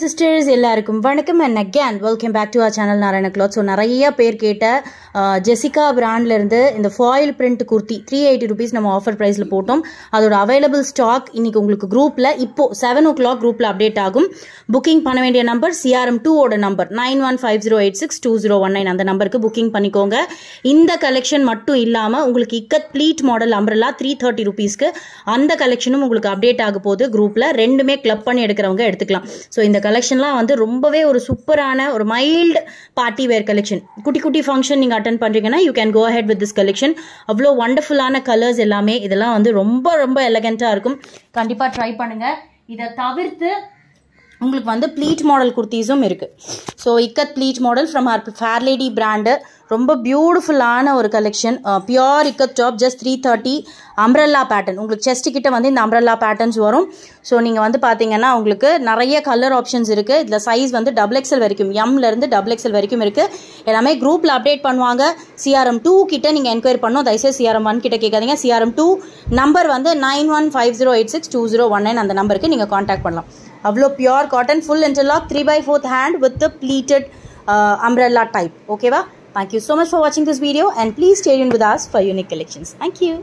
Sisters எல்லாருக்கும் வணக்கம் and again welcome back to our channel Narayana cloth so நிறைய பேர் கேட்ட ஜெசிகா பிராண்ட்ல இருந்து இந்த foil print kurti three eighty rupees நம்ம ஆஃபர் ப்ரைஸில் போட்டோம். அதோட அவைலபிள் ஸ்டாக் இன்னைக்கு உங்களுக்கு குரூப்பில் இப்போ செவன் ஓ கிளாக் குரூப்பில் அப்டேட் ஆகும். புக்கிங் பண்ண வேண்டிய நம்பர் சிஆர்எம் டூவோட number nine one five zero eight six two zero one nine அந்த நம்பருக்கு புக்கிங் பண்ணிக்கோங்க. இந்த கலெக்ஷன் மட்டும் இல்லாமல் உங்களுக்கு ikat pleat model umbrella three thirty ருபீஸ்க்கு அந்த கலெக்ஷனும் உங்களுக்கு அப்டேட் ஆக போகுது. குரூப்பில் ரெண்டுமே கிளப் பண்ணி எடுக்கிறவங்க எடுத்துக்கலாம். ஸோ இந்த கலெக்ஷன்லாம் வந்து ரொம்பவே ஒரு சூப்பரான ஒரு மைல்டு பார்ட்டி வேர் கலெக்ஷன் குட்டி குட்டி ஃபங்க்ஷன் நீங்கள் அட்டன் பண்ணுறீங்கன்னா you can go head with this collection அவ்வளோ வண்டர்ஃபுல்லான கலர்ஸ் எல்லாமே இதெல்லாம் வந்து ரொம்ப ரொம்ப எலகண்ட்டாக இருக்கும். கண்டிப்பாக ட்ரை பண்ணுங்கள் இதை தவிர்த்து உங்களுக்கு வந்து ப்ளீட் மாடல் குர்த்திஸும் இருக்குது so ikat pleat model from her Fair Lady brand ரொம்ப பியூட்டிஃபுல்லான ஒரு collection pure ikat top just three thirty umbrella pattern உங்களுக்கு செஸ்ட் கிட்ட வந்து இந்த அம்ரல்லா பேட்டர்ன்ஸ் வரும். ஸோ நீங்கள் வந்து பார்த்தீங்கன்னா உங்களுக்கு நிறைய கலர் ஆப்ஷன்ஸ் இருக்குது இதில் சைஸ் வந்து டபுள் எக்ஸல் வரைக்கும் எம்லேருந்து டபுள் எக்ஸல் வரைக்கும் இருக்குது எல்லாமே குரூப்பில் அப்டேட் பண்ணுவாங்க. சிஆர்எம் டூ கிட்ட நீங்கள் என்கொயரி பண்ணணும். தயவுசெய்து சிஆர்எம் ஒன் கிட்ட கேட்காதீங்க. சிஆர்எம் டூ நம்பர் வந்து nine one five zero eight six two zero one nine அந்த நம்பருக்கு நீங்கள் காண்டாக்ட் பண்ணலாம். அவ்வளோ pure cotton full interlock three by fourth hand with pleated umbrella type ஓகேவா thank you so much for watching this video and please stay tuned with us for unique collections thank you